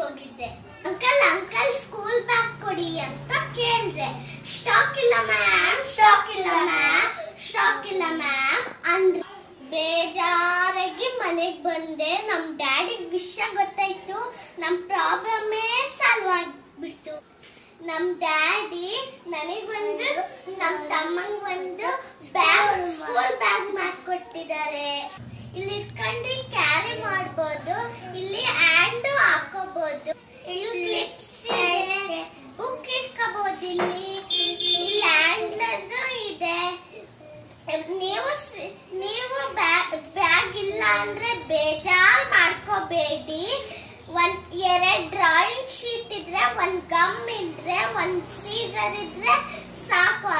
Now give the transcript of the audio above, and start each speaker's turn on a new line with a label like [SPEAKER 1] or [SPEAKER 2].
[SPEAKER 1] ಹೋಗಿದ್ದೆ uncle uncle school bag ಕೊಡಿ ಅಂತ ಕೇಳಿದೆ. ಸ್ಟಾಕ್ ಇಲ್ಲ ಮ್ಯಾಮ್ ಸ್ಟಾಕ್ ಇಲ್ಲ ಮ್ಯಾಮ್ ಸ್ಟಾಕ್ ಇಲ್ಲ ಮ್ಯಾಮ್ ಅಂದ್ರೆ. ಬೇಜಾರಾಗಿ ಮನೆಗೆ ಬಂದೆ. ನಮ್ಮ ಡ್ಯಾಡಿಗೆ ವಿಷಯ ಗೊತ್ತಾಯ್ತು. ನಮ್ಮ ಪ್ರಾಬ್ಲಮ್ಮೇ ಸಾಲ್ವ್ ಆಗಿಬಿಡ್ತು. ನಮ್ಮ ಡ್ಯಾಡಿ ನನಗೆ ಒಂದು ನಮ್ಮ ತಮ್ಮಂಗೆ ಒಂದು ಬ್ಯಾಗ್ ಸ್ಕೂಲ್ ಬ್ಯಾಗ್ ಮಾಡಿಕೊಟ್ಟಿದ್ದಾರೆ. ನೀವು ನೀವು ಬ್ಯಾಗ್ ಇಲ್ಲ ಅಂದ್ರೆ ಬೇಜಾರ್ ಮಾಡ್ಕೋಬೇಡಿ. ಒಂದ್ ಎರಡ್ ಡ್ರಾಯಿಂಗ್ ಶೀಟ್ ಇದ್ರೆ ಒಂದ್ ಗಮ್ ಇದ್ರೆ ಒಂದ್ ಸೀಸರ್ ಇದ್ರೆ ಸಾಕು.